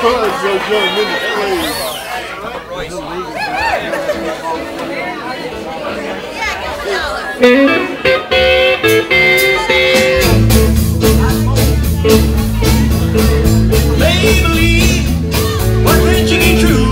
because your young men. They believe what preaching ain't true.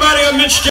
everybody amidst